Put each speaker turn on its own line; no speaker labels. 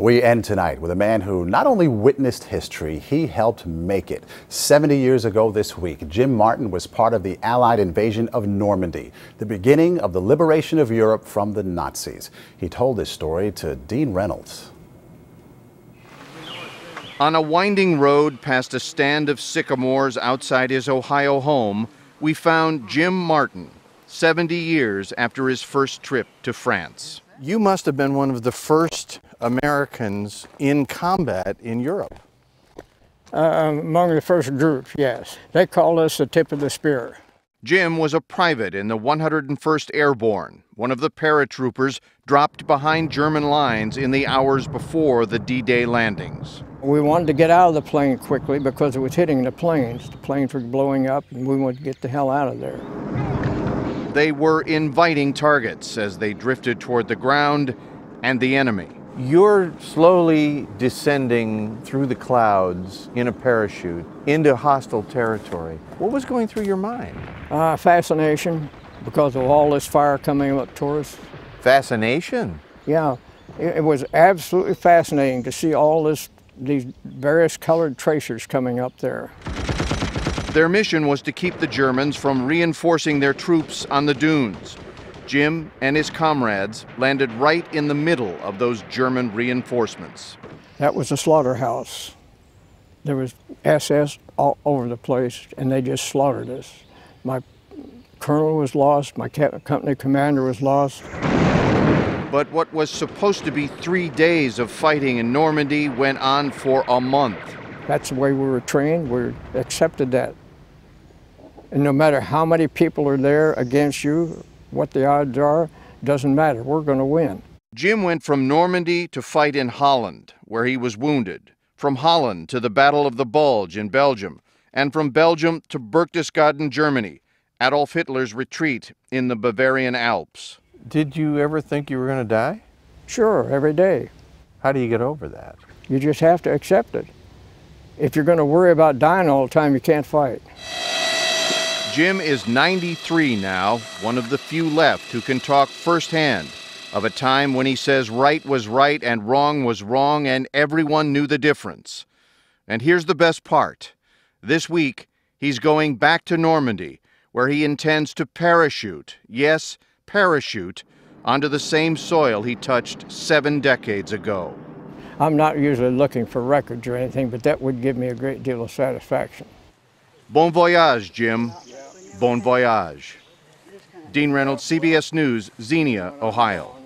We end tonight with a man who not only witnessed history, he helped make it. 70 years ago this week, Jim Martin was part of the Allied invasion of Normandy, the beginning of the liberation of Europe from the Nazis. He told this story to Dean Reynolds.
On a winding road past a stand of sycamores outside his Ohio home, we found Jim Martin, 70 years after his first trip to France. You must have been one of the first Americans in combat in Europe.
Uh, among the first groups, yes. They called us the tip of the spear.
Jim was a private in the 101st Airborne, one of the paratroopers dropped behind German lines in the hours before the D Day landings.
We wanted to get out of the plane quickly because it was hitting the planes. The planes were blowing up, and we wanted to get the hell out of there.
They were inviting targets as they drifted toward the ground and the enemy. You're slowly descending through the clouds in a parachute into hostile territory. What was going through your mind?
Uh, fascination because of all this fire coming up towards us.
Fascination?
Yeah, it, it was absolutely fascinating to see all this, these various colored tracers coming up there.
Their mission was to keep the Germans from reinforcing their troops on the dunes. Jim and his comrades landed right in the middle of those German reinforcements.
That was a slaughterhouse. There was SS all over the place, and they just slaughtered us. My colonel was lost, my company commander was lost.
But what was supposed to be three days of fighting in Normandy went on for a month.
That's the way we were trained. We accepted that. And no matter how many people are there against you, what the odds are, doesn't matter. We're going to win.
Jim went from Normandy to fight in Holland, where he was wounded, from Holland to the Battle of the Bulge in Belgium, and from Belgium to Berchtesgaden, Germany, Adolf Hitler's retreat in the Bavarian Alps. Did you ever think you were going to die?
Sure, every day.
How do you get over that?
You just have to accept it. If you're going to worry about dying all the time, you can't fight.
Jim is 93 now, one of the few left who can talk firsthand of a time when he says right was right and wrong was wrong and everyone knew the difference. And here's the best part. This week, he's going back to Normandy, where he intends to parachute, yes, parachute, onto the same soil he touched seven decades ago.
I'm not usually looking for records or anything, but that would give me a great deal of satisfaction.
Bon voyage, Jim. Bon voyage. Dean Reynolds, CBS News, Xenia, Ohio.